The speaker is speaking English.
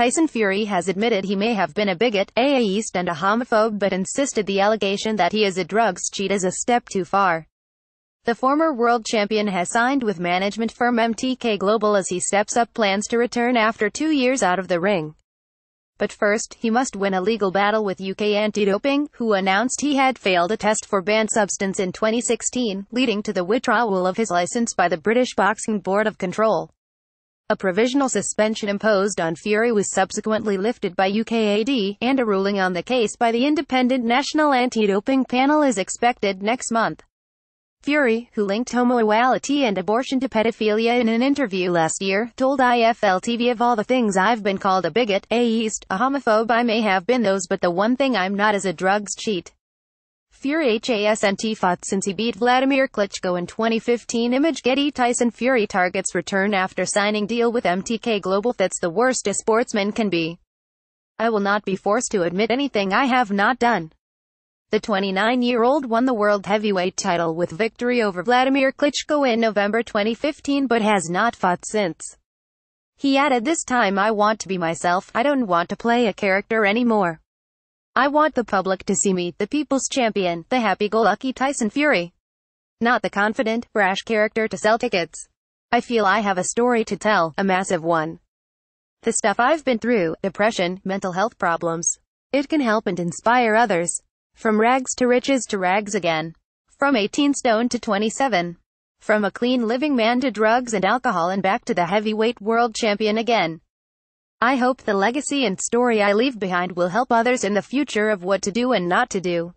Tyson Fury has admitted he may have been a bigot, atheist and a homophobe but insisted the allegation that he is a drugs cheat is a step too far. The former world champion has signed with management firm MTK Global as he steps up plans to return after two years out of the ring. But first, he must win a legal battle with UK Anti-Doping, who announced he had failed a test for banned substance in 2016, leading to the withdrawal of his license by the British Boxing Board of Control. A provisional suspension imposed on Fury was subsequently lifted by UKAD, and a ruling on the case by the Independent National Anti-Doping Panel is expected next month. Fury, who linked homosexuality and abortion to pedophilia in an interview last year, told IFL TV of all the things I've been called a bigot, atheist, a homophobe I may have been those but the one thing I'm not is a drugs cheat. Fury HASNT fought since he beat Vladimir Klitschko in 2015 Image Getty Tyson Fury targets return after signing deal with MTK Global that's the worst a sportsman can be. I will not be forced to admit anything I have not done. The 29-year-old won the world heavyweight title with victory over Vladimir Klitschko in November 2015 but has not fought since. He added this time I want to be myself, I don't want to play a character anymore. I want the public to see me, the people's champion, the happy-go-lucky Tyson Fury. Not the confident, brash character to sell tickets. I feel I have a story to tell, a massive one. The stuff I've been through, depression, mental health problems. It can help and inspire others. From rags to riches to rags again. From 18 stone to 27. From a clean living man to drugs and alcohol and back to the heavyweight world champion again. I hope the legacy and story I leave behind will help others in the future of what to do and not to do.